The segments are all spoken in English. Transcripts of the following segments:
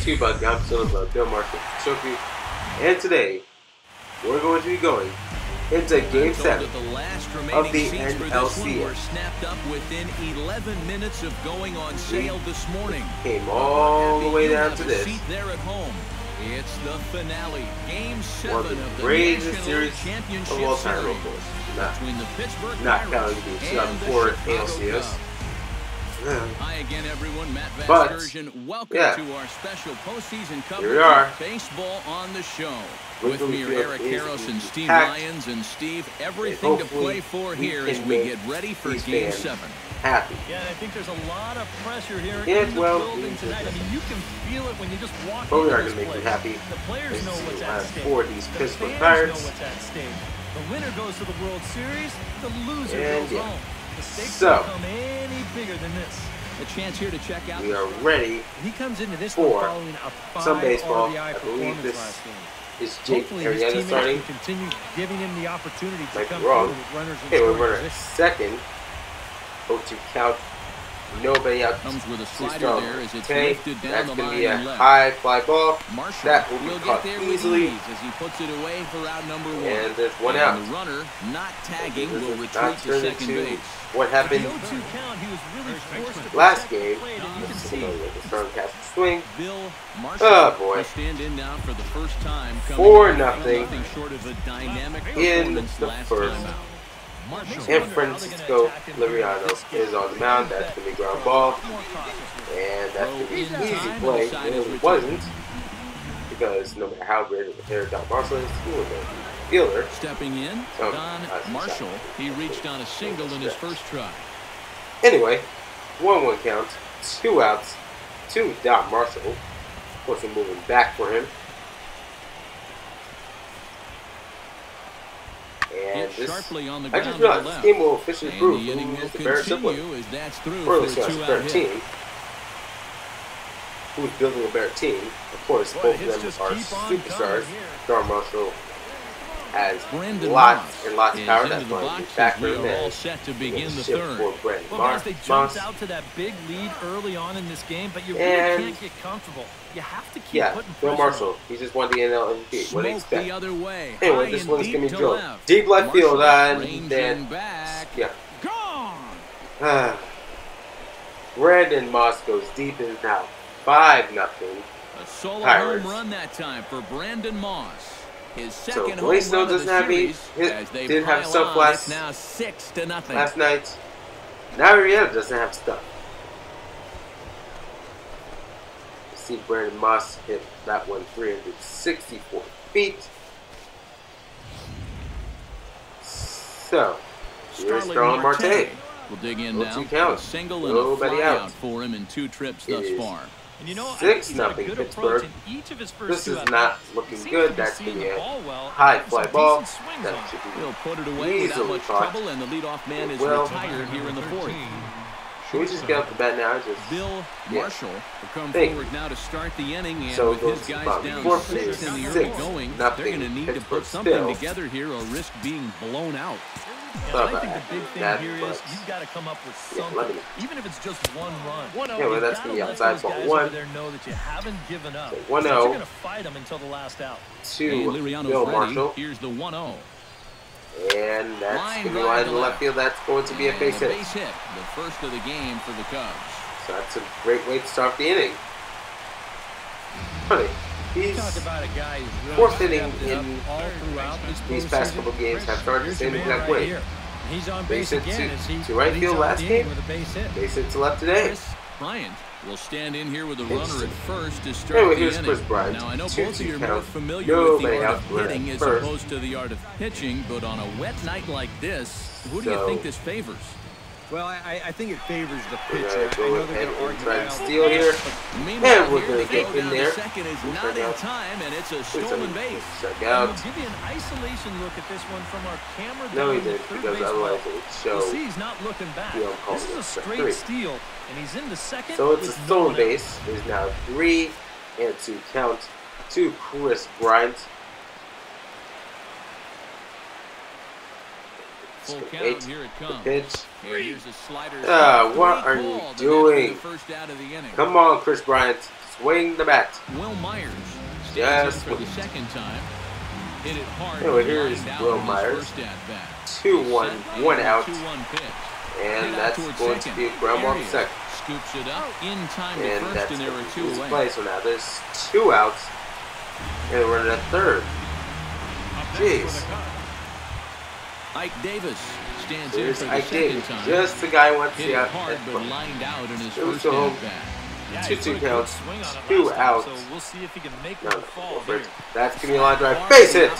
to you about the episode of uh, Bill Marshall Trophy. And today, we're going to be going into Game 7 the last of the seats for this one NLCS. were snapped up within 11 minutes of going on sale this morning. Came all the way down to this. There at home. It's the finale, Game Seven One of the the greatest series Championship of all time, Series of course. Not, between the Pittsburgh not counting the and the 2004 Chicago ALCS. Cubs. Hi again, everyone. Matt But, Vasgersian. Welcome yeah. to our special postseason coverage of baseball on the show. With me are Eric is Harris and Steve packed. Lyons. And Steve, everything to play for here as we get ready for Game 7. happy. Yeah, and I think there's a lot of pressure here Yeah, in the well, building tonight. I mean, you can feel it when you just walk But we into are this gonna make them place. happy. The players This know what's at stake. for these the Pittsburgh fans Pirates. know what's at stake. The winner goes to the World Series. The loser And goes yeah. home. The stakes So. come any bigger than this. A chance here to check out We are ready. He comes into this For following a five some baseball. I believe this. Is Jake Arrieta teammates starting? can continue giving him the opportunity to Might come wrong. with runners in Okay, we're running second. 0-2 count. Nobody out. Comes with a Too slider there as it's Okay, lifted down that's the gonna line be a and left. high fly ball. Marshall That will be will caught get there easily. with ease as he puts it away for out number one. And there's one And out. the runner, not tagging, will retreat to turned second into base. What happened count, he was really to last game? plate, and you can This is see another with the strong cast swing. Bill oh, Marshall Oh, boy. will stand in now for the first time. Four nothing. Nothing short of a dynamic In the first. time out. Marshall. And Francisco Liriano is on the mound. That's going to be ground ball. And that's going to be an easy play. And it wasn't. Because no matter how great of a player Don Marshall is, he was a fielder. Stepping in, Oh, Don uh, Marshall. He reached on a single in his first try. Anyway, 1 1 count, two outs, to Don Marshall. Of course, we're moving back for him. And this, on the I just the realized this game will officially prove the who is the better discipline. continue as that's through Or at least a who has two-out better team. Who's building a better team? Of course, both of them are superstars. coming Marshall has Brandon lots Moss and lots of power. That's the why box he's as back for we all set to begin the third. For Brandon Well, Mar- guys, they Moss. jumped out to that big lead early on in this game, but you really And- can't get comfortable. You have to keep Yeah, putting Bill pressure on Marshall. He just won the NL MVP. What do you expect? the other way. Anyway, high this one's gonna be to drilled. Deep left field, Marshall and ranging then- back. Yeah. Gone. Brandon Moss goes deep and now five nothing. A solo Pirates. home run that time for Brandon Moss. His So second home Blaisdell doesn't have series they didn't have stuff last- now six to nothing. last night. Now Arrieta doesn't have stuff. You see Brandon Moss hit that one 364 feet. So, here's Starling Marte. We'll dig in now. two count. A single and Nobody a fly out. for him in two trips It thus far. And you know, Six think he's had a nothing good Pittsburgh. each of his first This two is not looking good. That's seeing gonna be the a ball well, high fly ball. That should be He'll put it away without Easily much caught. trouble, and the leadoff man is Well- retired here in the fourth. Should we just get off the bat now? Just Bill Yeah. Marshall will come Thank forward now to start the inning, and So with his guys down Thorpe. six in the Six, early going, they're going to need to put something still. together here or risk being blown out. Yeah, Bye-bye. I think the big thing here is you've got to come up with something, let me- even if it's just one run. One Yeah, oh well, that's gonna be outside ball one. Over there know that you haven't given up. So one oh. zero. So you're going to fight them until the last out. to And Bill ready. Marshall. Here's the 1-0. And that's Line going to be drive line to to left left. field. That's going to be a And base hit. base hit, the first of the game for the Cubs. So that's a great way to start the inning. Funny, he's Talk about a guy who's fourth inning stepped it up in all throughout this these past postseason. couple games have started the same exact right way. here. He's on Base base hit again to- as he to right field last game. with a base hit. base hit to left today. Kris Bryant will stand in here with a runner at first to start Anyway, the here's inning. Kris Bryant. Now I know Two both of you are two more familiar Nobody with the art of hitting as first. opposed to the art of pitching, but on a wet night like this, who do you think this favors? Well, I, I think it favors the pitcher. gonna I know they're and going to try argue to about steal here. And we're gonna the get in there. second is We'll not in time, and it's a stolen base. Check And out. we'll give you an isolation look at this one from our camera No, he did because otherwise it You'll see he's not looking back. This is a straight three. steal, and he's in the second. So it's a with no stolen base. Is now three and two count to Kris Bryant. Full count, wait. here it comes. pitch. Here's a slider. Ah, what are you called, and that's doing? First out of the inning. Come on, Kris Bryant. swing the bat. Wil Myers Just for the second time. Hit it hard. Anyway, here's Wil Myers. Two one, one out, and that's going to be a ground ball second. Scoops it up in time to And first, that's and there are two away. play. So now there's two outs, and we're in at third. Jeez. Ike Davis stands in for the Ike second Davis, time. just the guy wants to out. hard, but lined out in his first at bat. Yeah, Two two put a good counts, two outs. So we'll see if he can make No, fall here. That's gonna be a line drive. Base hit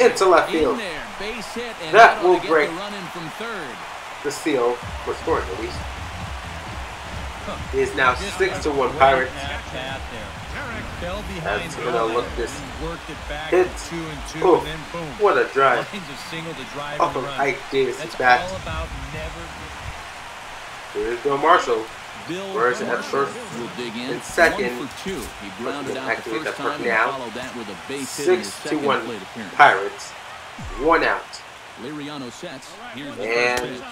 into left field. In there, base hit, and That will break. the run in from third. The steal for scoring at least. It is now six to one Pirates. At bat there. Fell behind That's gonna look this Worked it back hit. to two and two, Oh, and then boom. what a drive Lines a single to drive and of run. Ike Davis' That's bat. all about never. Here's Bill Marshall. Bill Where's it at Marshall first? will dig in. And second. One for two. He grounded out the activate first time and followed that with a base hit in his Six to second one plate appearance. Pirates. One out. Liriano sets. Here's the And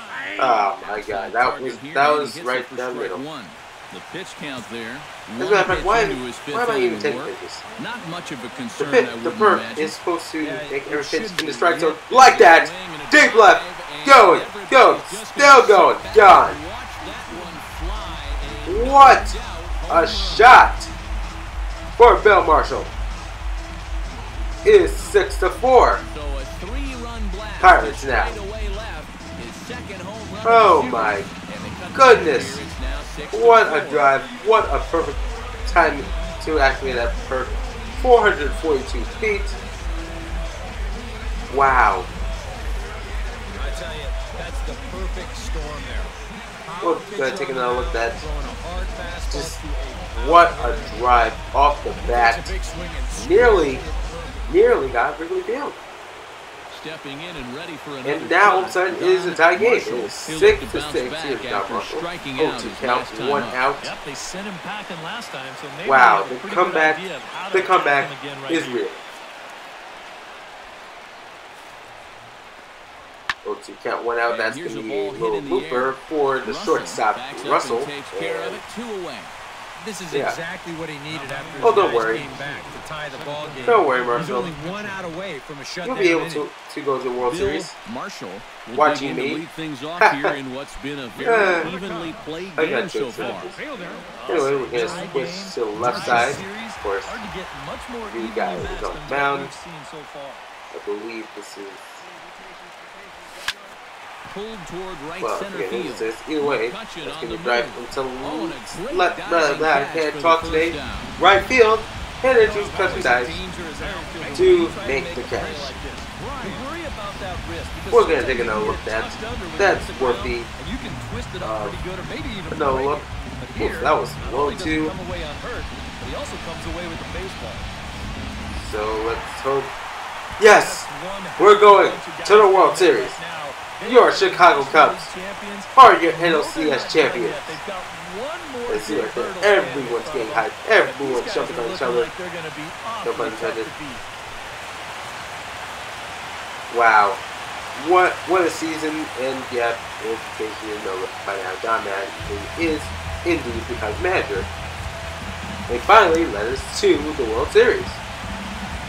oh my god, that was that was right down the middle. One. The pitch count there. As a matter of fact, why, pitch into his fifth why am I even taking pitches? Not much of a concern, I pit, the imagine. is supposed to Yeah, make every pitch in the strike zone like that. swing and a Deep left, going, going, still going, gone. watch that one fly, and What a shot for Bill Marshall. It is six to four. So a three-run blast Pirates now. straightaway left. His second home run Oh my season, and they cut the goodness. What a drive. What a perfect time to activate that perk. 442 feet. Wow. I tell you, that's the perfect storm there. Well, gonna take another look at that. throwing a hard fastball Just What a drive off the bat. a big swing and Nearly, nearly got Wrigley Field. Stepping in and ready for another And now all of a sudden it is a tie game. It is six to six. Here's Don after Marshall. striking Oh, out two count, one out. Yep, they sent him packing last time, so maybe Wow, they have a the comeback, the comeback again right is real. Oh, count, one out. That's going to be a hit little in the air. looper for the Russell shortstop, Russell. takes care of it. Two away. This is Yeah. exactly what he needed after Oh, don't worry. came back to tie the ball game. Don't worry, He's Marshall. only one out away from a shutdown You'll be able to, to go to the World Bill Series. Marshall Watching to me. lead things off here in what's been a very Yeah. evenly played game so far. about this. Fielder. Anyway, we're gonna switch to the left side. Of course, Hard to get much more you guys matched on what mound. I believe this is. Pulled toward right Well, center again, field. either way. McCutchen That's on going the to drive until Oh, and a great let diving can't talk today. down. Right field, and Andrews touch and dive. To make the catch. like this. You worry about that risk because We're gonna take another look at touched under when you That's worth the, and you can twist it up uh, pretty good or maybe even another look. Oof, that was low too. come away unhurt, but he also comes away with the baseball. So let's hope. Yes, we're going to the World Series. Your are Chicago Cubs champions. are your NLCS champions. yet. They've got one more Let's see right there. hurdle standing in Everyone's getting hyped. Everyone's jumping on each other. Like they're gonna be No pun intended. Wow. What what a season. And yeah, in case you didn't know by now, Don Madden is indeed Cubs manager. They finally led us to the World Series.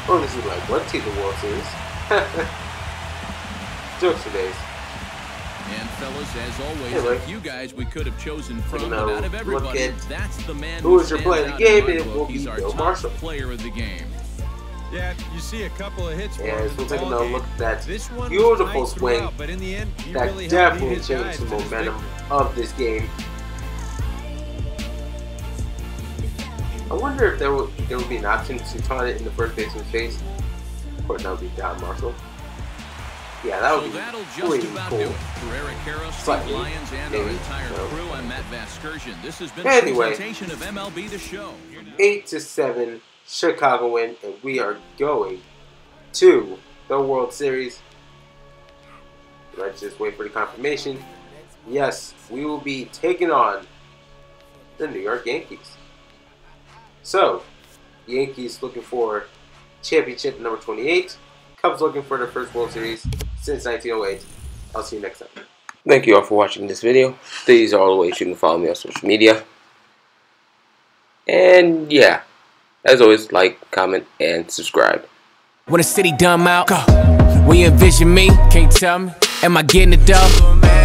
Oh, this is like what to the World Series? Jokes for days. And fellas, as always, Anyway. a few guys we could have chosen from, Taking but a out of look everybody, at that's the man who who is your player of the game, and it will be He's our Bill top Marshall. player of the game. Yeah, you see a couple of hits for him As in we'll take ball another look at that This one was beautiful tight swing but in the end, he that really definitely his changed the momentum of this game. I wonder if there would there will be an option to taunt it in the first baseman's face. Of course, that would be Don Marshall. Yeah, that So would be that'll just pretty about cool. do it. For Eric Harris, Steve Slightly, Lyons, and our entire No. crew, I'm Matt. This has been Anyway. a presentation of MLB The Show. Eight to seven, Chicago win, and we are going to the World Series. Let's just wait for the confirmation. Yes, we will be taking on the New York Yankees. So, Yankees looking for championship number 28. Cubs looking for their first World Series since 1908. I'll see you next time. Thank you all for watching this video. These are all the ways you can follow me on social media. And yeah, as always, like, comment, and subscribe. When the city dumb out, go. When you envision me, can't tell me. Am I getting it done?